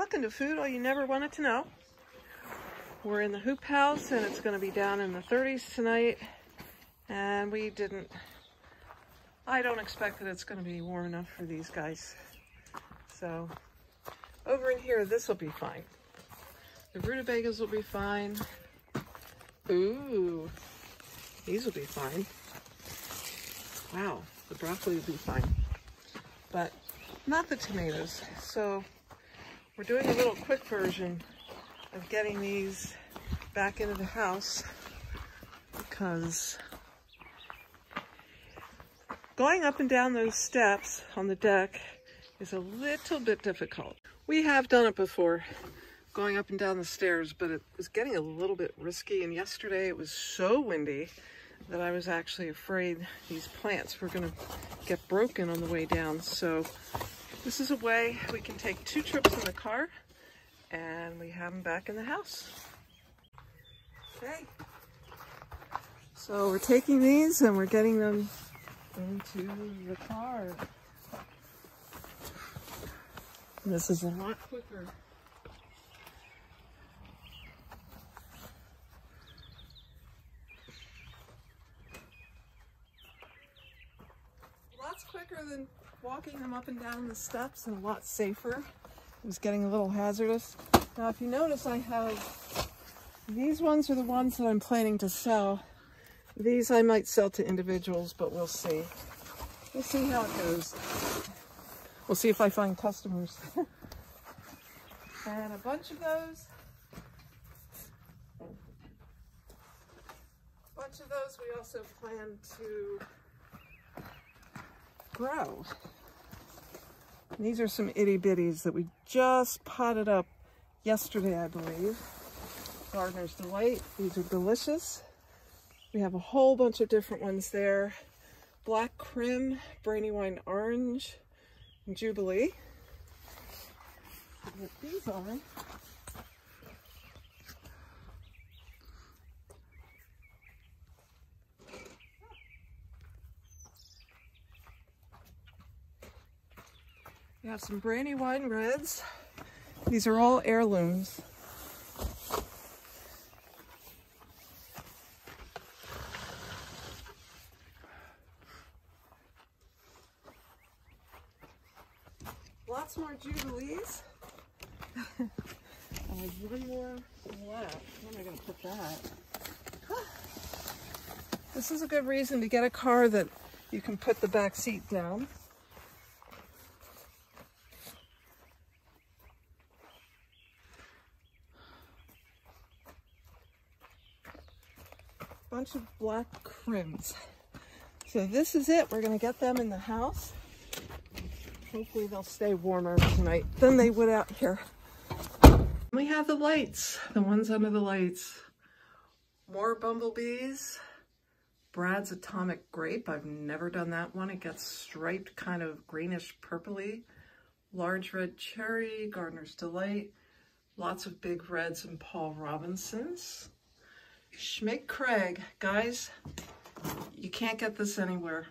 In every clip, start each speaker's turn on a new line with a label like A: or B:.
A: Welcome to Food All You Never Wanted to Know. We're in the hoop house and it's going to be down in the 30s tonight. And we didn't, I don't expect that it's going to be warm enough for these guys. So over in here, this will be fine. The rutabagas will be fine. Ooh, these will be fine. Wow, the broccoli will be fine. But not the tomatoes. So we're doing a little quick version of getting these back into the house because going up and down those steps on the deck is a little bit difficult. We have done it before, going up and down the stairs, but it was getting a little bit risky. And yesterday it was so windy that I was actually afraid these plants were gonna get broken on the way down. So this is a way we can take two trips in the car and we have them back in the house. Okay. So we're taking these and we're getting them into the car. This is a lot quicker. Lots quicker than walking them up and down the steps and a lot safer. It was getting a little hazardous. Now if you notice I have, these ones are the ones that I'm planning to sell. These I might sell to individuals, but we'll see. We'll see how it goes. We'll see if I find customers. and a bunch of those. A bunch of those we also plan to grow. These are some itty bitties that we just potted up yesterday, I believe. Gardener's Delight. These are delicious. We have a whole bunch of different ones there. Black Krim, Brandywine Orange, and Jubilee. what these are. We have some Brandywine Reds. These are all heirlooms. Lots more Jubilees. I have uh, one more left. Where am I going to put that? This is a good reason to get a car that you can put the back seat down. Bunch of black Krims. So this is it. We're going to get them in the house. Hopefully they'll stay warmer tonight than they would out here. We have the lights, the ones under the lights. More bumblebees. Brad's Atomic Grape. I've never done that one. It gets striped kind of greenish purpley. Large Red Cherry, Gardener's Delight. Lots of big reds and Paul Robinsons. Schmidt Craig, guys, you can't get this anywhere.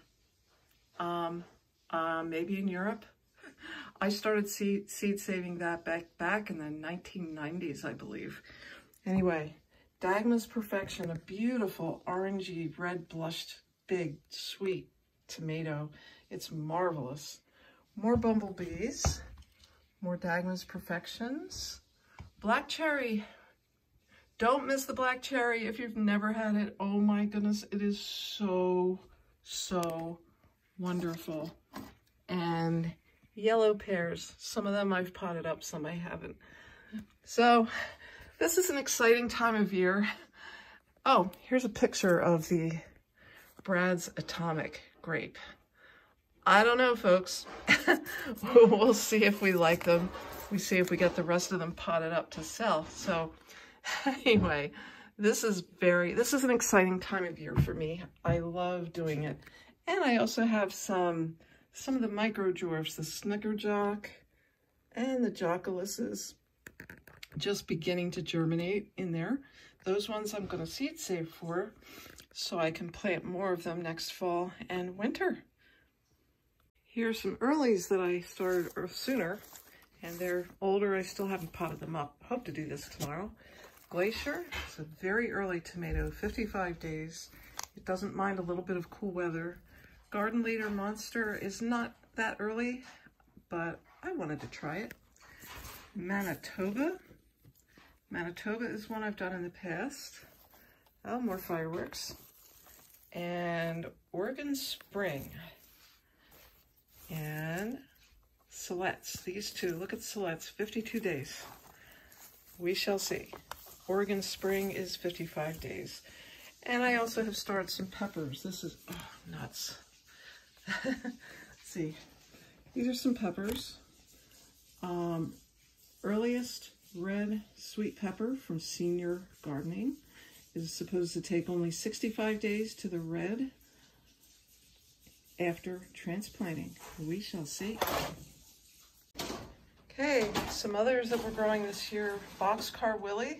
A: Um, uh, maybe in Europe. I started seed, seed saving that back, back in the 1990s, I believe. Anyway, Dagma's Perfection, a beautiful orangey red blushed, big, sweet tomato. It's marvelous. More bumblebees, more Dagma's Perfections. Black cherry, don't miss the black cherry if you've never had it. Oh my goodness, it is so, so wonderful. And yellow pears. Some of them I've potted up, some I haven't. So this is an exciting time of year. Oh, here's a picture of the Brad's Atomic Grape. I don't know, folks. we'll see if we like them. We see if we get the rest of them potted up to sell. So anyway, this is very, this is an exciting time of year for me. I love doing it. And I also have some, some of the micro dwarfs, the Snickerjock and the Joculuses just beginning to germinate in there. Those ones I'm going to seed save for so I can plant more of them next fall and winter. Here's some earlies that I started sooner And they're older. I still haven't potted them up. Hope to do this tomorrow. Glacier, it's a very early tomato, 55 days. It doesn't mind a little bit of cool weather. Garden Leader Monster is not that early, but I wanted to try it. Manitoba. Manitoba is one I've done in the past. Oh, more fireworks. And Oregon Spring. And Siletz, these two. Look at Siletz, 52 days. We shall see. Oregon Spring is 55 days. And I also have started some peppers. This is, oh, nuts. See. These are some peppers. Um, earliest red sweet pepper from Senior Gardening is supposed to take only 65 days to the red after transplanting. We shall see. Okay, some others that we're growing this year. Boxcar Willie.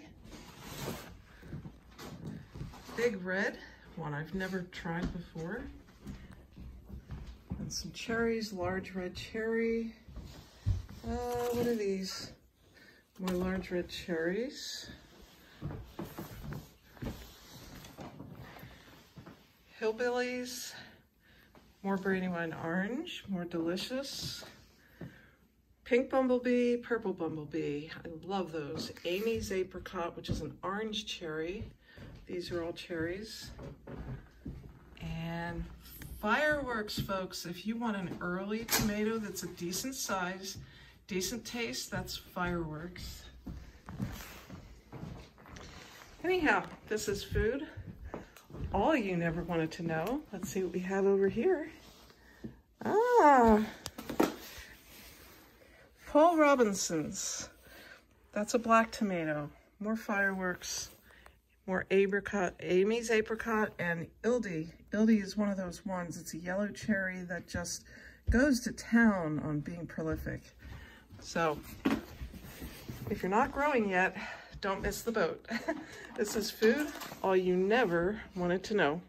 A: Big red, one I've never tried before. And some cherries, large red cherry. Uh, what are these? More large red cherries. Hillbillies. More Brandywine orange, more delicious. Pink bumblebee, purple bumblebee. I love those. Amy's apricot, which is an orange cherry. These are all cherries. And fireworks, folks. If you want an early tomato that's a decent size, decent taste, that's fireworks. Anyhow, this is food. All you never wanted to know. Let's see what we have over here. Ah, Paul Robinson's. That's a black tomato. More fireworks more apricot, Amy's apricot, and Ildi. Ildi is one of those ones. It's a yellow cherry that just goes to town on being prolific. So if you're not growing yet, don't miss the boat. this is food, all you never wanted to know.